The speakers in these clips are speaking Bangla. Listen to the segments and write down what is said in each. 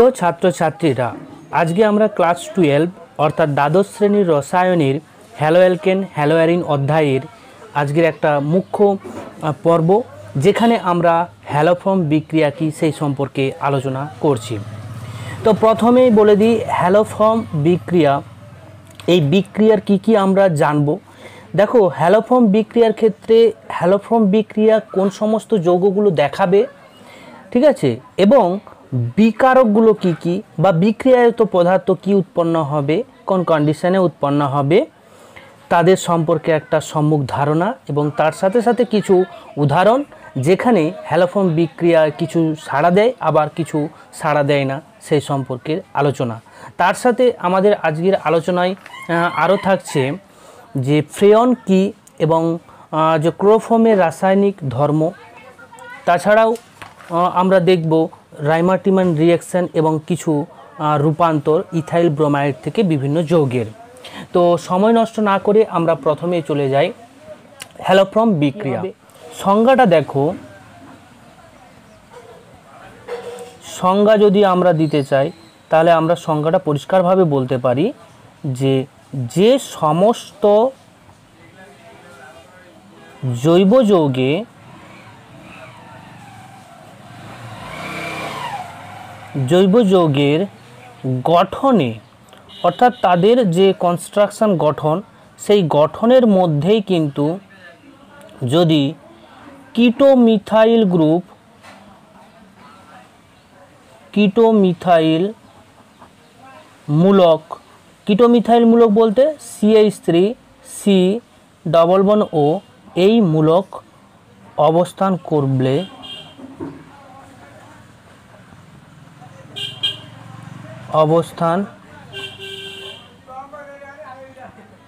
প্রিয় ছাত্রছাত্রীরা, আজকে আমরা ক্লাস টুয়েলভ, অর্থাৎ দ্বাদশ শ্রেণির রসায়নের হ্যালোঅ্যালকেন হ্যালোয়ারিন অধ্যায়ের আজকের একটা মুখ্য পর্ব, যেখানে আমরা হ্যালোফর্ম বিক্রিয়া কী সেই সম্পর্কে আলোচনা করছি। তো প্রথমেই বলে দিই, হ্যালোফর্ম বিক্রিয়া, এই বিক্রিয়ার কি কি আমরা জানব? দেখো, হ্যালোফর্ম বিক্রিয়ার ক্ষেত্রে হ্যালোফর্ম বিক্রিয়া কোন সমস্ত যৌগগুলো দেখাবে, ঠিক আছে? এবং বিকারকগুলো কি কি বা বিক্রিয়ায়ত পদার্থ কি উৎপন্ন হবে, কোন কন্ডিশনে উৎপন্ন হবে, তাদের সম্পর্কে একটা সম্মুখ ধারণা এবং তার সাথে সাথে কিছু উদাহরণ যেখানে হ্যালোফর্ম বিক্রিয়া কিছু সাড়া দেয়, আবার কিছু সাড়া দেয় না, সেই সম্পর্কে আলোচনা। তার সাথে আমাদের আজকের আলোচনায় আরও থাকছে যে ফ্রেয়ন কি এবং যে ক্লোরোফর্মের রাসায়নিক ধর্ম। তাছাড়াও আমরা দেখব রাইমার্টিমান রিয়াকশন এবং কিছু রূপান্তর ইথাইল ব্রোমাইড থেকে বিভিন্ন যৌগের। তো সময় নষ্ট না করে আমরা প্রথমে চলে যাই হ্যালোফ্রম বিক্রিয়া। সংজ্ঞাটা দেখো। সংজ্ঞা যদি আমরা দিতে চাই, তাহলে আমরা সংজ্ঞাটা পরিষ্কারভাবে বলতে পারি যে যে সমস্ত জৈব যৌগে জৈব যৌগের গঠনে, অর্থাৎ তাদের যে কনস্ট্রাকশন গঠন, সেই গঠনের মধ্যেই কিন্তু যদি কিটোমিথাইল গ্রুপ কিটোমিথাইল মূলক কিটোমিথাইল মূলক বলতে CH three C double one ও এই মূলক অবস্থান করলে অবস্থান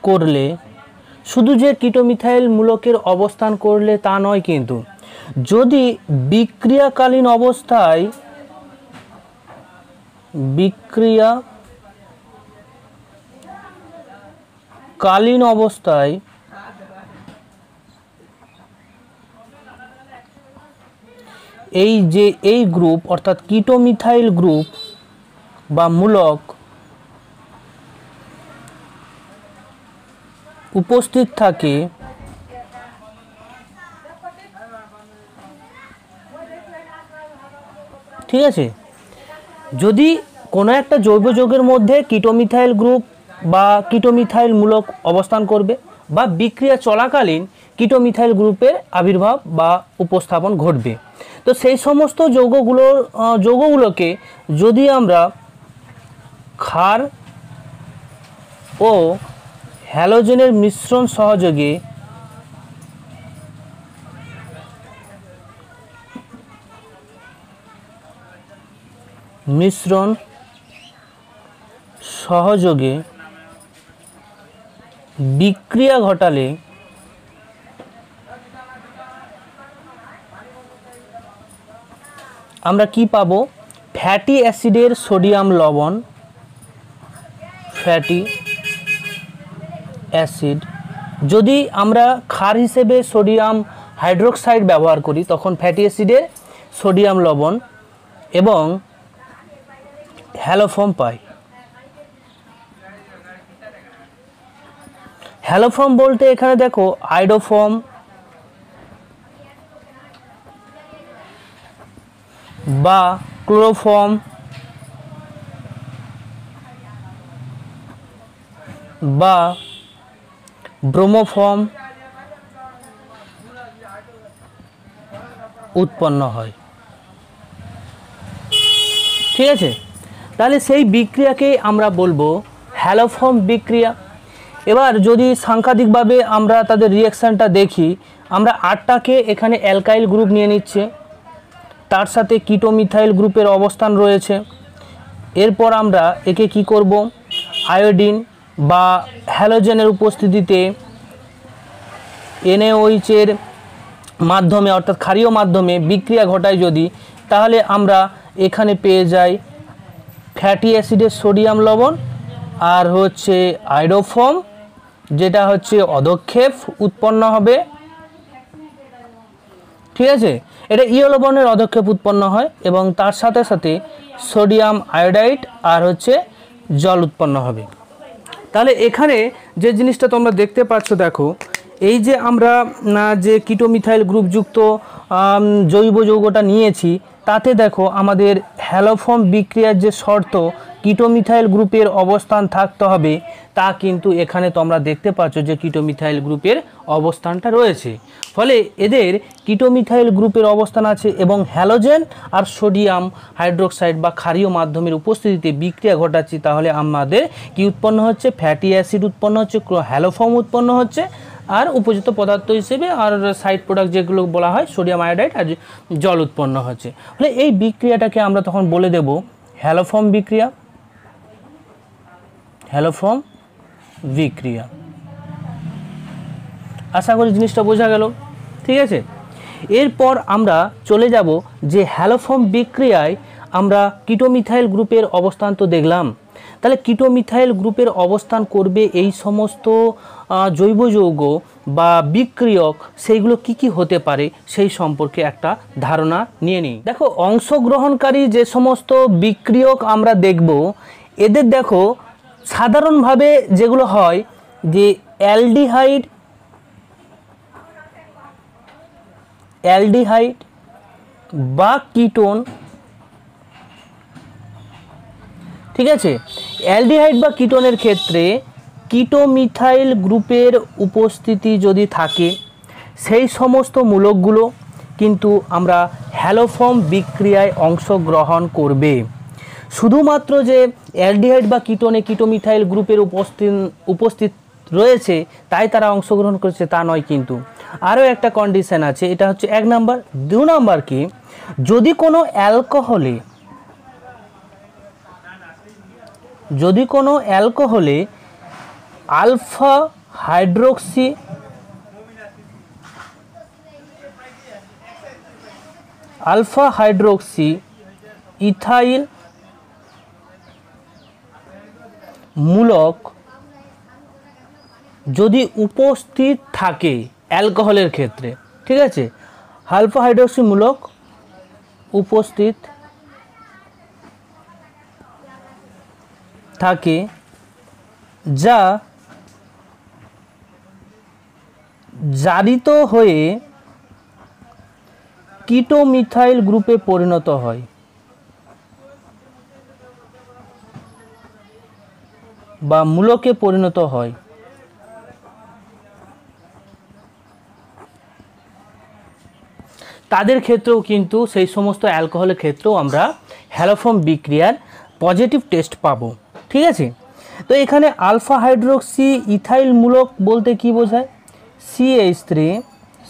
করলে, শুধু যে কিটোমিথাইল মূলকের অবস্থান করলে তা নয় কিন্তু, যদি বিক্রিয়াকালীন অবস্থায় বিক্রিয়া কালীন অবস্থায় এই যে এই গ্রুপ, অর্থাৎ কিটোমিথাইল গ্রুপ বা মূলক উপস্থিত থাকে ঠিক আছে? যদি কোনো একটা জৈব যৌগের মধ্যে কিটোমিথাইল গ্রুপ বা কিটোমিথাইল মূলক অবস্থান করবে বা বিক্রিয়া চলাকালীন কিটোমিথাইল গ্রুপের আবির্ভাব বা উপস্থাপন ঘটবে। তো সেই সমস্ত যৌগগুলোর যৌগগুলোকে যদি আমরা ক্ষার ও হ্যালোজেনের মিশ্রণ সহযোগে মিশ্রণ সহযোগে বিক্রিয়া ঘটালে আমরা কি পাবো? ফ্যাটি অ্যাসিডের সোডিয়াম লবণ ফ্যাটি অ্যাসিড যদি আমরা ক্ষার হিসেবে সোডিয়াম হাইড্রোক্সাইড ব্যবহার করি, তখন ফ্যাটি অ্যাসিডের সোডিয়াম লবণ এবং হ্যালোফর্ম পাই। হ্যালোফর্ম বলতে এখানে দেখো আইডোফর্ম বা ক্লোরোফর্ম বা ব্রোমোফর্ম উৎপন্ন হয়। ঠিক আছে? তাহলে সেই বিক্রিয়াকে আমরা বলব হ্যালোফর্ম বিক্রিয়া। এবার যদি সাংঘাতিকভাবে আমরা তাদের রিয়াকশানটা দেখি, আমরা আটটাকে এখানে অ্যালকাইল গ্রুপ নিয়ে নিচ্ছে। তার সাথে কিটোমিথাইল গ্রুপের অবস্থান রয়েছে। এরপর আমরা একে কি করব? আয়োডিন বা হ্যালোজেনের উপস্থিতিতে এনএওইচের মাধ্যমে, অর্থাৎ ক্ষারীয় মাধ্যমে বিক্রিয়া ঘটায় যদি, তাহলে আমরা এখানে পেয়ে যাই ফ্যাটি অ্যাসিডের সোডিয়াম লবণ আর হচ্ছে আইডোফর্ম যেটা হচ্ছে অদক্ষেপ উৎপন্ন হবে। ঠিক আছে? এটা ইয়েলো বর্ণের অধক্ষেপ উৎপন্ন হয় এবং তার সাথে সাথে সোডিয়াম আয়োডাইড আর হচ্ছে জল উৎপন্ন হবে। তাহলে এখানে যে জিনিসটা তোমরা দেখতে পাচ্ছ দেখো এই যে আমরা যে কিটোমিথাইল গ্রুপযুক্ত জৈব যৌগটা নিয়েছি, তাতে দেখো আমাদের হ্যালোফর্ম বিক্রিয়ার যে শর্ত কিটোমিথাইল গ্রুপের অবস্থান থাকতে হবে, তা কিন্তু এখানে তোমরা দেখতে পাচ্ছ যে কিটোমিথাইল গ্রুপের অবস্থানটা রয়েছে। ফলে এদের কিটোমিথাইল গ্রুপের অবস্থান আছে এবং হ্যালোজেন আর সোডিয়াম হাইড্রোক্সাইড বা ক্ষারীয় মাধ্যমের উপস্থিতিতে বিক্রিয়া ঘটাচ্ছি, তাহলে আমাদের কি উৎপন্ন হচ্ছে? ফ্যাটি অ্যাসিড উৎপন্ন হচ্ছে হ্যালোফর্ম উৎপন্ন হচ্ছে আর উপযুক্ত পদার্থ হিসেবে আর সাইড প্রোডাক্ট যেগুলো বলা হয় সোডিয়াম আয়োডাইড আর জল উৎপন্ন হচ্ছে। ফলে এই বিক্রিয়াটাকে আমরা তখন বলে দেব হ্যালোফর্ম বিক্রিয়া। হ্যালোফর্ম বিক্রিয়া। আশা করি জিনিসটা বোঝা গেল। ঠিক আছে? এরপর আমরা চলে যাব যে হ্যালোফর্ম বিক্রিয়ায় আমরা কিটোমিথাইল গ্রুপের অবস্থান তো দেখলাম। তাহলে কিটোমিথাইল গ্রুপের অবস্থান করবে এই সমস্ত জৈব যৌগ বা বিক্রিয়ক, সেইগুলো কি কি হতে পারে সেই সম্পর্কে একটা ধারণা নিয়ে নিই। দেখো, অংশগ্রহণকারী যে সমস্ত বিক্রিয়ক আমরা দেখব, এদের দেখো, সাধারণভাবে যেগুলো হয় যে অ্যালডিহাইড অ্যালডিহাইড বা কিটোন, ঠিক আছে? অ্যালডিহাইড বা কিটোনের ক্ষেত্রে কিটোমিথাইল গ্রুপের উপস্থিতি যদি থাকে, সেই সমস্ত মূলকগুলো কিন্তু আমরা হ্যালোফর্ম বিক্রিয়ায় অংশগ্রহণ করবে। শুধুমাত্র যে অ্যালডিহাইড বা কিটোনে কিটোমিথাইল গ্রুপের উপস্থিত উপস্থিত রয়েছে, তাই তারা অংশগ্রহণ করেছে তা নয় কিন্তু। আরও একটা কন্ডিশন আছে, এটা হচ্ছে এক নাম্বার। দু নাম্বার কি, যদি কোনো অ্যালকোহলে যদি কোনো অ্যালকোহলে alpha hydroxy alpha hydroxy ethyl মূলক যদি উপস্থিত থাকে অ্যালকোহলের ক্ষেত্রে, ঠিক আছে? আলফা হাইড্রোক্সি মূলক উপস্থিত থাকে যা জারিত হয়ে কিটোমিথাইল গ্রুপে পরিণত হয়। বা মূলকে পরিণত হয়। তাদের ক্ষেত্রেও কিন্তু সেই সমস্ত অ্যালকোহলের ক্ষেত্রেও আমরা হ্যালোফর্ম বিক্রিয়ার পজিটিভ টেস্ট পাবো। ঠিক আছে? তো এখানে আলফা হাইড্রোক্সি ইথাইল মূলক বলতে কি বোঝায়? সিএইচ থ্রি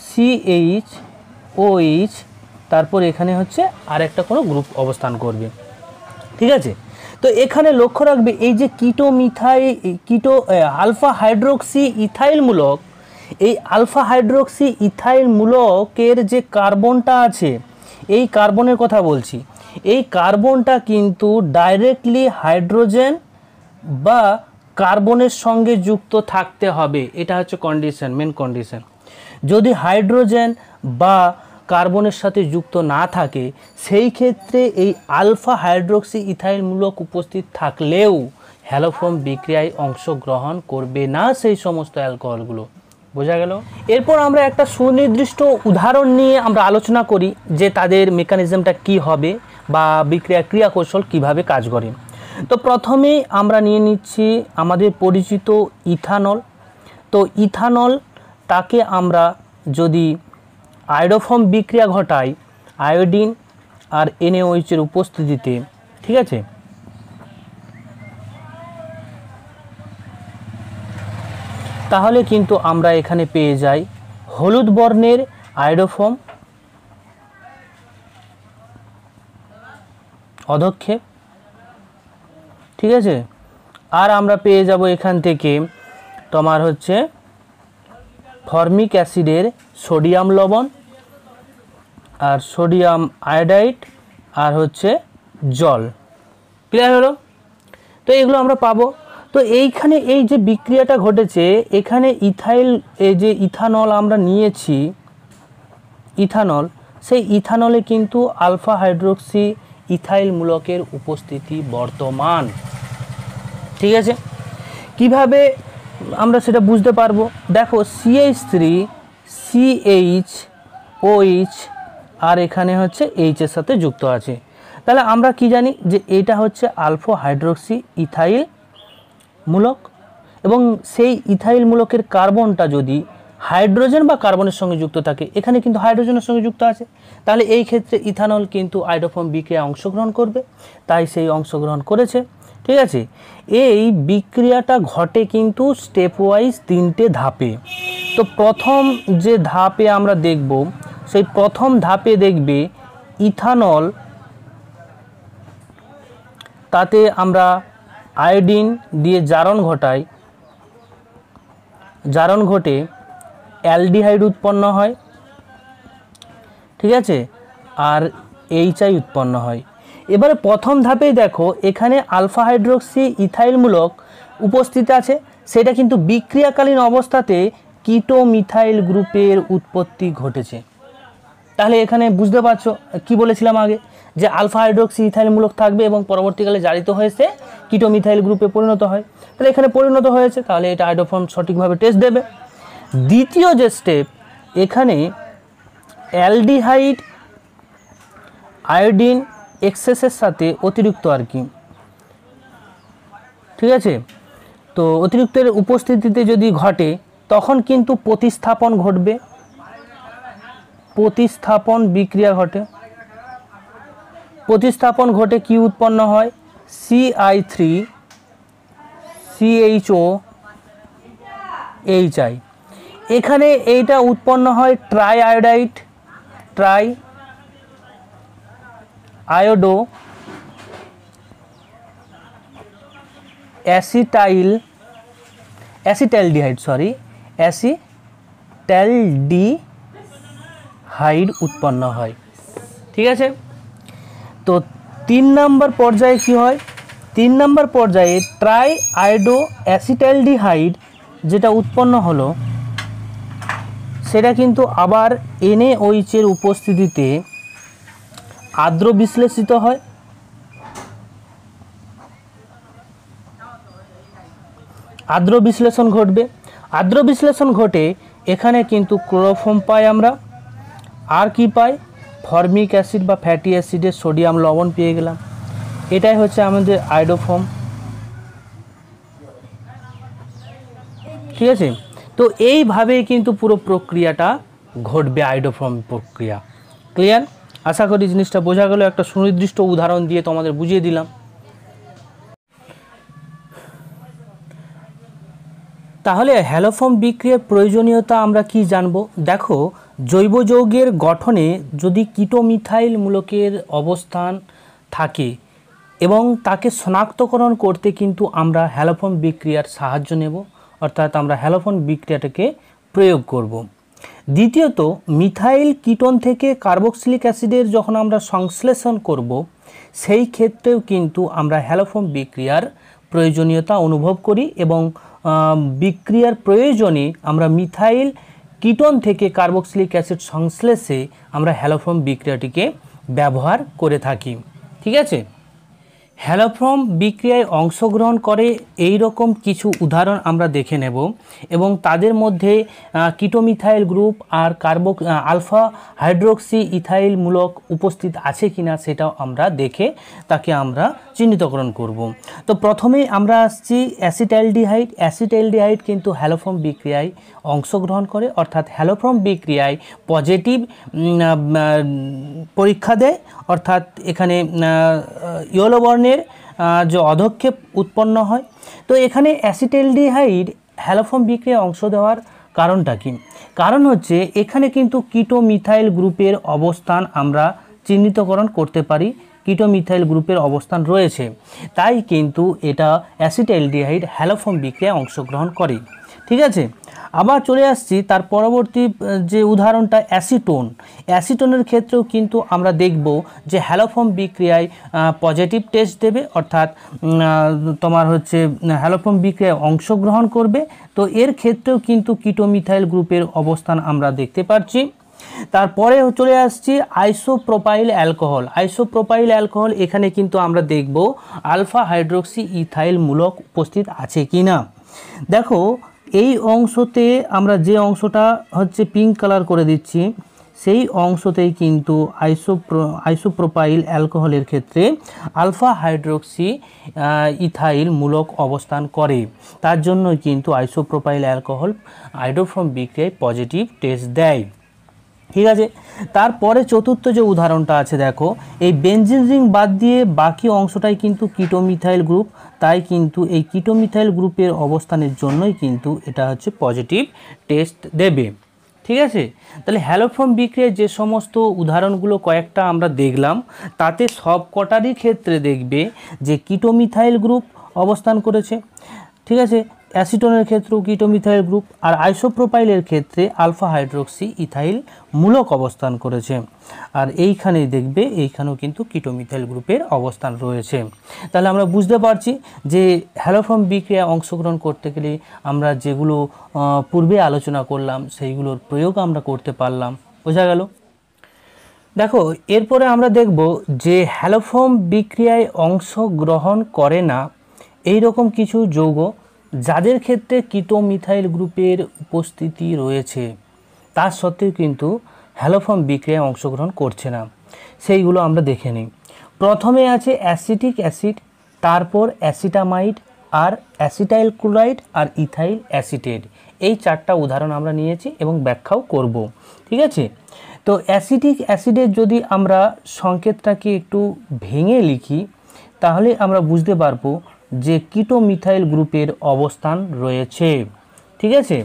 সিএইচ ওইচ তারপর এখানে হচ্ছে আরেকটা কোনো গ্রুপ অবস্থান করবে। ঠিক আছে? তো এখানে লক্ষ্য রাখবে, এই যে keto methyl keto alpha hydroxy ethyl মূলক এই আলফা হাইড্রোক্সি ইথাইল মূলকের যে কার্বনটা আছে, এই কার্বনের কথা বলছি। এই কার্বনটা কিন্তু ডাইরেক্টলি হাইড্রোজেন বা কার্বনের সঙ্গে যুক্ত থাকতে হবে। এটা হচ্ছে কন্ডিশন মেন কন্ডিশন যদি হাইড্রোজেন বা কার্বনের সাথে যুক্ত না থাকে, সেই ক্ষেত্রে এই আলফা হাইড্রোক্সি ইথাইল মূলক উপস্থিত থাকলেও হ্যালোফর্ম বিক্রিয়ায় অংশগ্রহণ করবে না সেই সমস্ত অ্যালকোহলগুলো বোঝা গেল? এরপর আমরা একটা সুনির্দিষ্ট উদাহরণ নিয়ে আমরা আলোচনা করি যে তাদের মেকানিজমটা কি হবে বা বিক্রিয়া ক্রিয়া কৌশল কীভাবে কাজ করে। তো প্রথমেই আমরা নিয়ে নিচ্ছি আমাদের পরিচিত ইথানল। তো ইথানল তাকে আমরা যদি আয়োডোফর্ম বিক্রিয়া ঘটাই আয়োডিন আর এনএওইচের উপস্থিতিতে, ঠিক আছে? তাহলে কিন্তু আমরা এখানে পেয়ে যাই হলুদ বর্ণের আয়োডোফর্ম অধক্ষেপ। ঠিক আছে? আর আমরা পেয়ে যাব এখান থেকে তোমার হচ্ছে ফর্মিক অ্যাসিডের সোডিয়াম লবণ আর সোডিয়াম আয়োডাইড আর হচ্ছে জল। ক্লিয়ার হলো? তো এগুলো আমরা পাবো। তো এইখানে এই যে বিক্রিয়াটা ঘটেছে, এখানে ইথাইল, এই যে ইথানল আমরা নিয়েছি, ইথানল, সেই ইথানলে কিন্তু আলফা হাইড্রোক্সি ইথাইল মূলকের উপস্থিতি বর্তমান। ঠিক আছে? কীভাবে আমরা সেটা বুঝতে পারব? দেখো সিএইচ থ্রি সিএইচ ওইচ আর এখানে হচ্ছে এইচের সাথে যুক্ত আছে। তাহলে আমরা কি জানি যে এটা হচ্ছে আলফো হাইড্রোক্সি ইথাইল মূলক এবং সেই ইথাইল মূলকের কার্বনটা যদি হাইড্রোজেন বা কার্বনের সঙ্গে যুক্ত থাকে, এখানে কিন্তু হাইড্রোজেনের সঙ্গে যুক্ত আছে। তাহলে এই ক্ষেত্রে ইথানল কিন্তু আইডোফর্ম বিক্রিয়ায় অংশগ্রহণ করবে, তাই সেই অংশগ্রহণ করেছে। ঠিক আছে? এই বিক্রিয়াটা ঘটে কিন্তু স্টেপ ওয়াইজ তিনটে ধাপে। তো প্রথম যে ধাপে আমরা দেখব, সেই প্রথম ধাপে দেখবে ইথানল, তাতে আমরা আয়োডিন দিয়ে জারণ ঘটাই। জারণ ঘটে অ্যালডিহাইড উৎপন্ন হয়, ঠিক আছে? আর এইচআই উৎপন্ন হয়। এবারে প্রথম ধাপেই দেখো, এখানে আলফা হাইড্রোক্সি ইথাইলমূলক উপস্থিত আছে। সেটা কিন্তু বিক্রিয়াকালীন অবস্থাতে কিটো মিথাইল গ্রুপের উৎপত্তি ঘটেছে। তাহলে এখানে বুঝতে পারছ, কি বলেছিলাম আগে? যে আলফা হাইড্রোক্সি ইথাইল মূলক থাকবে এবং পরবর্তীকালে জারিত হয়েছে কিটো মিথাইল গ্রুপে পরিণত হয়। তাহলে এখানে পরিণত হয়েছে, তাহলে এটা হাইড্রোফর্ম সঠিকভাবে টেস্ট দেবে। দ্বিতীয় যে স্টেপ, এখানে অ্যালডিহাইড আয়োডিন এক্সেসের সাথে অতিরিক্ত আর কি। ঠিক আছে? তো অতিরিক্তের উপস্থিতিতে যদি ঘটে, তখন কিন্তু প্রতিস্থাপন ঘটবে। প্রতিস্থাপন বিক্রিয়া ঘটে। প্রতিস্থাপন ঘটে কি উৎপন্ন হয়? সিআই থ্রি সিএইচও এইচআই এখানে এইটা উৎপন্ন হয় tri iodide tri iodo, acetyl, acetaldehyde sorry acetaldehyde উৎপন্ন হয়। ঠিক আছে? তো তিন নম্বর পর্যায়ে কি হয়? তিন নম্বর পর্যায়ে ট্রাই আয়োডো অ্যাসিটাইলডিহাইড যেটা উৎপন্ন হলো, সেটা কিন্তু আবার এনএওইচের উপস্থিতিতে আর্দ্র বিশ্লেষিত হয়? আর্দ্র বিশ্লেষণ ঘটবে। আর্দ্র বিশ্লেষণ ঘটে এখানে কিন্তু ক্লোরোফর্ম পাই আমরা। আর কি পাই? ফর্মিক অ্যাসিড বা ফ্যাটি অ্যাসিডের সোডিয়াম লবণ পেয়ে গেলাম। এটাই হচ্ছে আমাদের আইডোফর্ম। ঠিক আছে? তো এইভাবেই কিন্তু পুরো প্রক্রিয়াটা ঘটবে আইডোফর্ম প্রক্রিয়া। ক্লিয়ার? আশা করি জিনিসটা বোঝা গেল, একটা সুনির্দিষ্ট উদাহরণ দিয়ে তোমাদের বুঝিয়ে দিলাম তাহলে হ্যালোফর্ম বিক্রিয়ার প্রয়োজনীয়তা আমরা কি জানব দেখো, জৈব যৌগের গঠনে যদি কিটোমিথাইল মূলকের অবস্থান থাকে এবং তাকে শনাক্তকরণ করতে কিন্তু আমরা হ্যালোফর্ম বিক্রিয়ার সাহায্য নেব, অর্থাৎ আমরা হ্যালোফর্ম বিক্রিয়াটাকে প্রয়োগ করব। দ্বিতীয়ত, মিথাইল কিটোন থেকে কার্বক্সিলিক অ্যাসিডের যখন আমরা সংশ্লেষণ করব, সেই ক্ষেত্রেও কিন্তু আমরা হ্যালোফর্ম বিক্রিয়ার প্রয়োজনীয়তা অনুভব করি এবং বিক্রিয়ার প্রয়োজনে আমরা মিথাইল কিটোন থেকে কার্বক্সিলিক অ্যাসিড সংশ্লেষে আমরা হ্যালোফর্ম বিক্রিয়াটিকে ব্যবহার করে থাকি। ঠিক আছে? হ্যালোফ্রম বিক্রিয়ায় অংশগ্রহণ করে এই রকম কিছু উদাহরণ আমরা দেখে নেব এবং তাদের মধ্যে কিটোমিথাইল গ্রুপ আর কার্বো আলফা হাইড্রোক্সি ইথাইল মূলক উপস্থিত আছে কিনা সেটাও আমরা দেখে তাকে আমরা চিহ্নিতকরণ করব। তো প্রথমে আমরা আসছি অ্যাসিটাইলডিহাইড। অ্যাসিটাইলডিহাইড কিন্তু হ্যালোফ্রম বিক্রিয়ায় অংশগ্রহণ করে, অর্থাৎ হ্যালোফ্রম বিক্রিয়ায় পজিটিভ পরীক্ষা দেয়। অর্থাৎ এখানে ইয়েলো বর্ণের যে অধক্ষেপ উৎপন্ন হয়। তো এখানে অ্যাসিটেলডিহাইড হ্যালোফর্ম বিক্রিয়ায় অংশ দেওয়ার কারণটা কি? কারণ হচ্ছে এখানে কিন্তু কিটো মিথাইল গ্রুপের অবস্থান আমরা চিহ্নিতকরণ করতে পারি। কিটো মিথাইল গ্রুপের অবস্থান রয়েছে। তাই কিন্তু এটা অ্যাসিটাইলডিহাইড হ্যালোফর্ম বিক্রিয়ায় অংশগ্রহণ করে। ঠিক আছে? আবার চলে আসছি তার পরবর্তী যে উদাহরণটা অ্যাসিটোন। অ্যাসিটোনের ক্ষেত্রেও কিন্তু আমরা দেখব যে হ্যালোফর্ম বিক্রিয়ায় পজিটিভ টেস্ট দেবে, অর্থাৎ তোমার হচ্ছে হ্যালোফর্ম বিক্রিয়ায় অংশগ্রহণ করবে। তো এর ক্ষেত্রেও কিন্তু কিটোমিথাইল গ্রুপের অবস্থান আমরা দেখতে পাচ্ছি তারপরে চলে আসছি আইসোপ্রোপাইল অ্যালকোহল। আইসোপ্রোপাইল অ্যালকোহল এখানে কিন্তু আমরা দেখব আলফা হাইড্রোক্সি ইথাইল মূলক উপস্থিত আছে কি না দেখো, এই অংশতে আমরা যে অংশটা হচ্ছে পিঙ্ক কালার করে দিচ্ছি, সেই অংশতেই কিন্তু আইসোপ্রো, আইসোপ্রোপাইল অ্যালকোহলের ক্ষেত্রে আলফা হাইড্রোক্সি ইথাইল মূলক অবস্থান করে। তার জন্য কিন্তু আইসোপ্রোপাইল অ্যালকোহল আইডোফ্রম বিক্রিয়ায় পজিটিভ টেস্ট দেয়। ঠিক আছে? তারপরে চতুর্থ যে উদাহরণটা আছে, দেখো, এই বেঞ্জিন রিং বাদ দিয়ে বাকি অংশটাই কিন্তু কিটোমিথাইল গ্রুপ তাই কিন্তু এই কিটোমিথাইল গ্রুপের অবস্থানের জন্যই কিন্তু এটা হচ্ছে পজিটিভ টেস্ট দেবে। ঠিক আছে? তাহলে হ্যালোফর্ম বিক্রিয়ার যে সমস্ত উদাহরণগুলো কয়েকটা আমরা দেখলাম, তাতে সব কটারই ক্ষেত্রে দেখবে যে কিটোমিথাইল গ্রুপ অবস্থান করেছে। ঠিক আছে? অ্যাসিটনের ক্ষেত্রেও কিটোমিথাইল গ্রুপ আর আইসোপ্রোপাইলের ক্ষেত্রে আলফা হাইড্রোক্সি ইথাইল মূলক অবস্থান করেছে। আর এইখানেই দেখবে, এইখানেও কিন্তু কিটোমিথাইল গ্রুপের অবস্থান রয়েছে। তাহলে আমরা বুঝতে পারছি যে হ্যালোফর্ম বিক্রিয়া অংশগ্রহণ করতে গেলে আমরা যেগুলো পূর্বে আলোচনা করলাম, সেইগুলোর প্রয়োগ আমরা করতে পারলাম। বোঝা গেল? দেখো, এরপরে আমরা দেখব যে হ্যালোফর্ম বিক্রিয়ায় অংশগ্রহণ করে না এই রকম কিছু যৌগ যাদের ক্ষেত্রে কিটোমিথাইল গ্রুপের উপস্থিতি রয়েছে, তা সত্ত্বেও কিন্তু হ্যালোফর্ম বিক্রিয়ায় অংশগ্রহণ করছে না। সেইগুলো আমরা দেখে নিই। প্রথমে আছে অ্যাসিটিক অ্যাসিড, তারপর অ্যাসিটামাইড আর অ্যাসিটাইল ক্লোরাইড আর ইথাইল অ্যাসিটেড। এই চারটা উদাহরণ আমরা নিয়েছি এবং ব্যাখ্যাও করব, ঠিক আছে? তো অ্যাসিটিক অ্যাসিডের যদি আমরা সংকেতটাকে একটু ভেঙে লিখি, তাহলে আমরা বুঝতে পারব যে কিটোমিথাইল গ্রুপের অবস্থান রয়েছে। ঠিক আছে?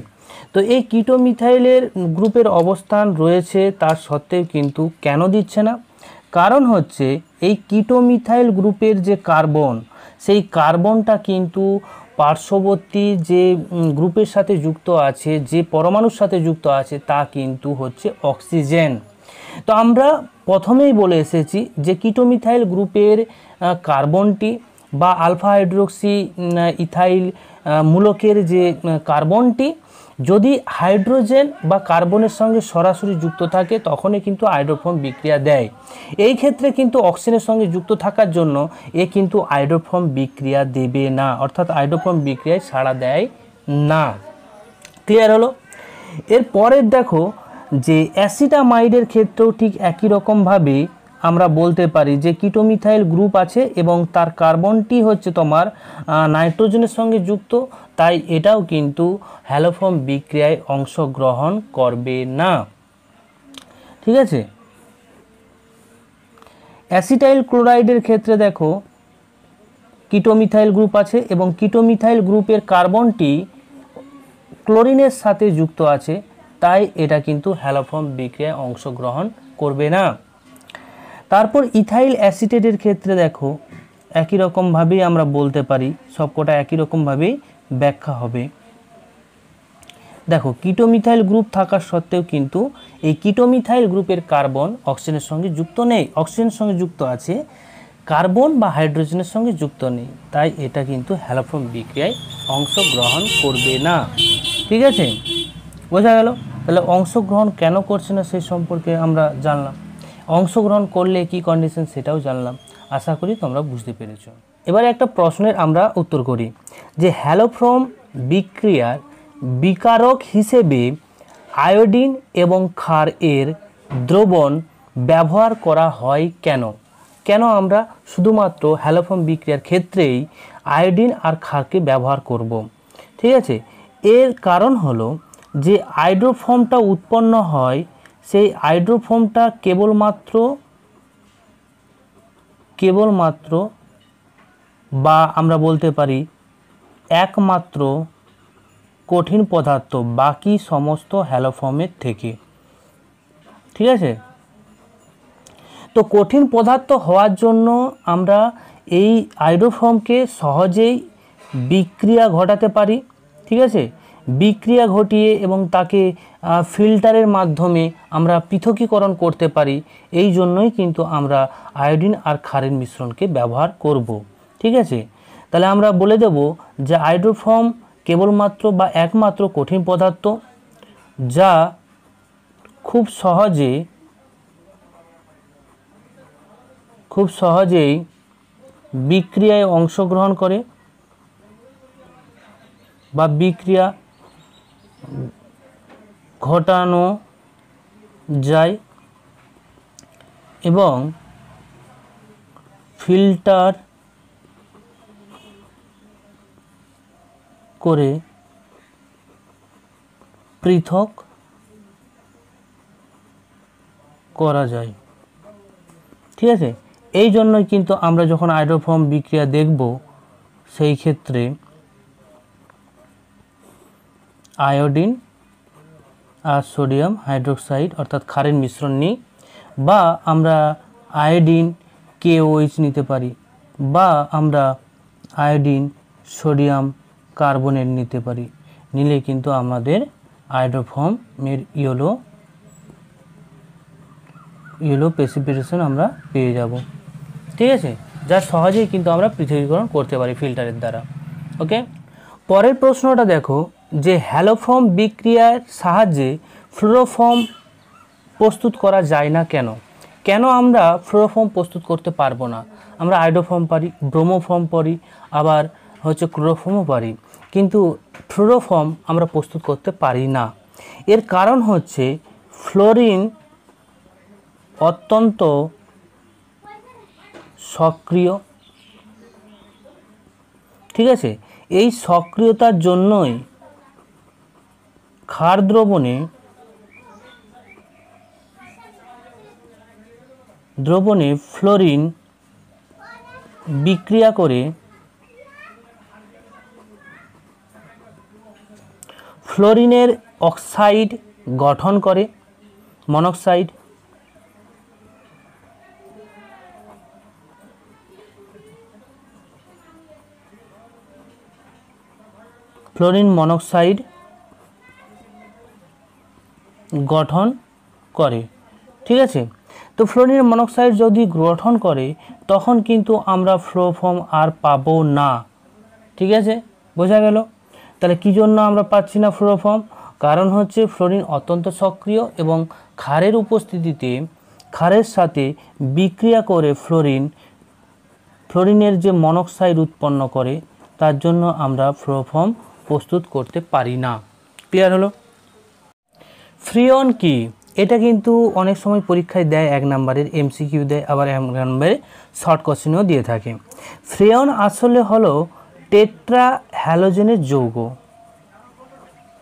তো এই কিটোমিথাইলের গ্রুপের অবস্থান রয়েছে তার সত্ত্বেও কিন্তু কেন দিচ্ছে না? কারণ হচ্ছে এই কিটোমিথাইল গ্রুপের যে কার্বন, সেই কার্বনটা কিন্তু পার্শ্ববর্তী যে গ্রুপের সাথে যুক্ত আছে, যে পরমাণুর সাথে যুক্ত আছে, তা কিন্তু হচ্ছে অক্সিজেন। তো আমরা প্রথমেই বলে এসেছি যে কিটোমিথাইল গ্রুপের কার্বনটি বা আলফা হাইড্রোক্সি ইথাইল মূলকের যে কার্বনটি, যদি হাইড্রোজেন বা কার্বনের সঙ্গে সরাসরি যুক্ত থাকে, তখনই কিন্তু আইড্রোফর্ম বিক্রিয়া দেয়। এই ক্ষেত্রে কিন্তু অক্সিজেনের সঙ্গে যুক্ত থাকার জন্য এ কিন্তু আইড্রোফর্ম বিক্রিয়া দেবে না, অর্থাৎ আইড্রোফর্ম বিক্রিয়ায় সাড়া দেয় না। ক্লিয়ার হলো? এর পরের দেখো যে অ্যাসিটামাইডের ক্ষেত্রেও ঠিক একই রকমভাবে আমরা বলতে পারি যে কিটোমিথাইল গ্রুপ আছে এবং তার কার্বনটি হচ্ছে তোমার নাইট্রোজেনের সঙ্গে যুক্ত, তাই এটাও কিন্তু হ্যালোফর্ম বিক্রিয়ায় অংশগ্রহণ করবে না। ঠিক আছে? অ্যাসিটাইল ক্লোরাইডের ক্ষেত্রে দেখো, কিটোমিথাইল গ্রুপ আছে এবং কিটোমিথাইল গ্রুপের কার্বনটি ক্লোরিনের সাথে যুক্ত আছে, তাই এটা কিন্তু হ্যালোফর্ম বিক্রিয়ায় অংশগ্রহণ করবে না। তারপর ইথাইল অ্যাসিটেটের ক্ষেত্রে দেখো, একই রকমভাবেই আমরা বলতে পারি, সবকটা একই রকমভাবেই ব্যাখ্যা হবে। দেখো, কিটোমিথাইল গ্রুপ থাকার সত্ত্বেও কিন্তু এই কিটোমিথাইল গ্রুপের কার্বন অক্সিজেনের সঙ্গে যুক্ত নেই। অক্সিজেনের সঙ্গে যুক্ত আছে, কার্বন বা হাইড্রোজেনের সঙ্গে যুক্ত নেই। তাই এটা কিন্তু হ্যালোফর্ম বিক্রিয়ায় অংশগ্রহণ করবে না। ঠিক আছে? বোঝা গেল? তাহলে অংশগ্রহণ কেন করছে না, সেই সম্পর্কে আমরা জানলাম। অংশগ্রহণ করলে কি কন্ডিশন সেটাও জানলাম। আশা করি তোমরা বুঝতে পেরেছ। এবারে একটা প্রশ্নের আমরা উত্তর করি যে হ্যালোফ্রম বিক্রিয়ার বিকারক হিসেবে আয়োডিন এবং ক্ষার এর দ্রবণ ব্যবহার করা হয় কেন? কেন আমরা শুধুমাত্র হ্যালোফর্ম বিক্রিয়ার ক্ষেত্রেই আয়োডিন আর ক্ষারকে ব্যবহার করব। ঠিক আছে? এর কারণ হলো যে আইড্রোফর্মটা উৎপন্ন হয় সেই হাইড্রোফোমটা কেবলমাত্র কেবলমাত্র বা আমরা বলতে পারি একমাত্র কঠিন পদার্থ বাকি সমস্ত হ্যালোফর্মের থেকে। ঠিক আছে? তো কঠিন পদার্থ হওয়ার জন্য আমরা এই আইড্রোফর্মকে সহজেই বিক্রিয়া ঘটাতে পারি। ঠিক আছে? বিক্রিয়া ঘটিয়ে এবং তাকে ফিল্টারের মাধ্যমে আমরা পৃথকীকরণ করতে পারি, এই জন্যই কিন্তু আমরা আয়োডিন আর ক্ষারের মিশ্রণকে ব্যবহার করব। ঠিক আছে? তাহলে আমরা বলে দেব যে আইড্রোফর্ম কেবলমাত্র বা একমাত্র কঠিন পদার্থ, যা খুব সহজে খুব সহজেই বিক্রিয়ায় অংশগ্রহণ করে বা বিক্রিয়া ঘটানো যায় এবং ফিল্টার করে পৃথক করা যায়। ঠিক আছে? এই জন্যই কিন্তু আমরা যখন আইডোফর্ম বিক্রিয়া দেখব, সেই ক্ষেত্রে আয়োডিন আর সোডিয়াম হাইড্রোক্সাইড, অর্থাৎ ক্ষারের মিশ্রণ নিই, বা আমরা আয়োডিন কেওএইচ নিতে পারি, বা আমরা আয়োডিন, সোডিয়াম, কার্বনেট নিতে পারি। নিলে কিন্তু আমাদের আয়োডোফর্মের ইয়েলো ইয়েলো প্রেসিপিটেশন আমরা পেয়ে যাব। ঠিক আছে? যা সহজেই কিন্তু আমরা পৃথকীকরণ করতে পারি ফিল্টারের দ্বারা। ওকে পরের প্রশ্নটা দেখো। যে হ্যালোফর্ম বিক্রিয়ার সাহায্যে ফ্লোরোফর্ম প্রস্তুত করা যায় না কেন? কেন আমরা ফ্লোরোফর্ম প্রস্তুত করতে পারব না? আমরা আইডোফর্ম পারি, ব্রোমোফর্ম পারি, আবার হচ্ছে ক্লোরোফর্মও পারি। কিন্তু ফ্লোরোফর্ম আমরা প্রস্তুত করতে পারি না। এর কারণ হচ্ছে ফ্লোরিন অত্যন্ত সক্রিয়। ঠিক আছে? এই সক্রিয়তার জন্যই ক্ষার দ্রবণে দ্রবণে ফ্লোরিন বিক্রিয়া করে ফ্লোরিনের অক্সাইড গঠন করে মনোক্সাইড। ফ্লোরিন মনোক্সাইড গঠন করে, ঠিক আছে? তো ফ্লোরিন মনোক্সাইড যদি গঠন করে, তখন কিন্তু আমরা ফ্লোফর্ম আর পাবো না, ঠিক আছে? বোঝা গেল? তাহলে কী জন্য আমরা পাচ্ছি না ফ্লোরোফর্ম কারণ হচ্ছে ফ্লোরিন অত্যন্ত সক্রিয় এবং ক্ষারের উপস্থিতিতে, ক্ষারের সাথে বিক্রিয়া করে ফ্লোরিন, ফ্লোরিনের যে মনোক্সাইড উৎপন্ন করে, তার জন্য আমরা ফ্লোরোফর্ম প্রস্তুত করতে পারি না। ক্লিয়ার হলো? ফ্রিয়ন কি? এটা কিন্তু অনেক সময় পরীক্ষায় দেয়, এক নম্বরের এমসিকিউ দেয়, আবার এক নম্বরে শর্ট কোশ্চেনও দিয়ে থাকে। ফ্রিয়ন আসলে হলো টেট্রা হ্যালোজেনের যৌগ।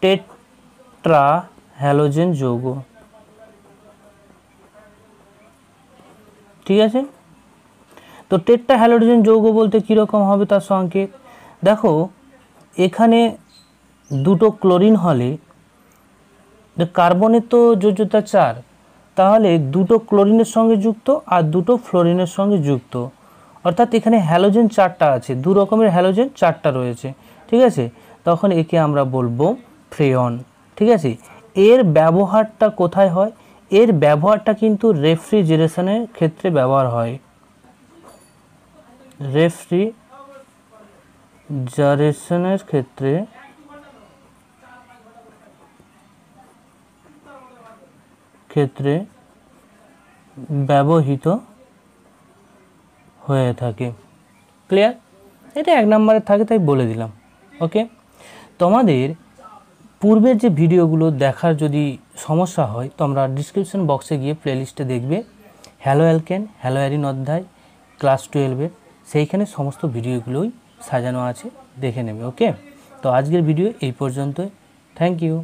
টেট্রা হ্যালোজেন যৌগ। ঠিক আছে? তো টেট্রা হ্যালোজেন যৌগ বলতে কীরকম হবে তার সংকেত দেখো, এখানে দুটো ক্লোরিন হলে কার্বনের তো যোজ্যতা চার, তাহলে দুটো ক্লোরিনের সঙ্গে যুক্ত আর দুটো ফ্লোরিনের সঙ্গে যুক্ত। অর্থাৎ এখানে হ্যালোজেন চারটা আছে, দু রকমের হ্যালোজেন চারটা রয়েছে, ঠিক আছে? তখন একে আমরা বলব ফ্রেয়ন ঠিক আছে? এর ব্যবহারটা কোথায় হয়? এর ব্যবহারটা কিন্তু রেফ্রিজারেশনের ক্ষেত্রে ব্যবহার হয়। রেফ্রিজারেশনের ক্ষেত্রে ক্ষেত্রে ব্যবহৃত হয়ে থাকে। ক্লিয়ার এটা এক নম্বরে থাকে, তাই বলে দিলাম। ওকে তোমাদের পূর্বের যে ভিডিওগুলো দেখার যদি সমস্যা হয়, তোমরা ডিসক্রিপশন বক্সে গিয়ে প্লেলিস্টে দেখবে। হ্যালো অ্যালকেন হ্যালো অ্যারিন অধ্যায় ক্লাস টুয়েলভের সেইখানে সমস্ত ভিডিওগুলোই সাজানো আছে, দেখে নেবে। ওকে তো আজকের ভিডিও এই পর্যন্তই। Thank you